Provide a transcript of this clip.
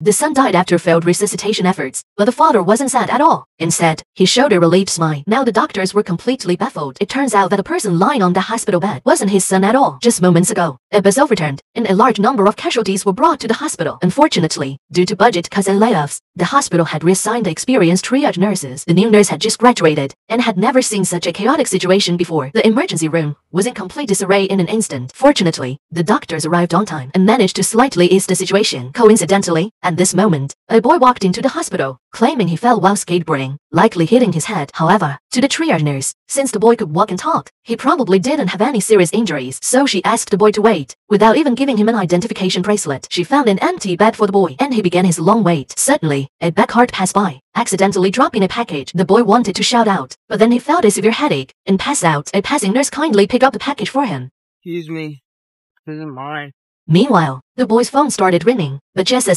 The son died after failed resuscitation efforts, but the father wasn't sad at all. Instead, he showed a relieved smile. Now the doctors were completely baffled. It turns out that the person lying on the hospital bed wasn't his son at all. Just moments ago, a bus overturned, and a large number of casualties were brought to the hospital. Unfortunately, due to budget cuts and layoffs, the hospital had reassigned experienced triage nurses. The new nurse had just graduated and had never seen such a chaotic situation before. The emergency room was in complete disarray in an instant. Fortunately, the doctors arrived on time and managed to slightly ease the situation. Coincidentally, at this moment, a boy walked into the hospital, claiming he fell while skateboarding, likely hitting his head. However, to the triage nurse, since the boy could walk and talk, he probably didn't have any serious injuries, so she asked the boy to wait. Without even giving him an identification bracelet, she found an empty bed for the boy, and he began his long wait. Suddenly, a back cart passed by, accidentally dropping a package. The boy wanted to shout out, but then he felt a severe headache and passed out. A passing nurse kindly picked up the package for him. Excuse me. This isn't mine. Meanwhile, the boy's phone started ringing, but just as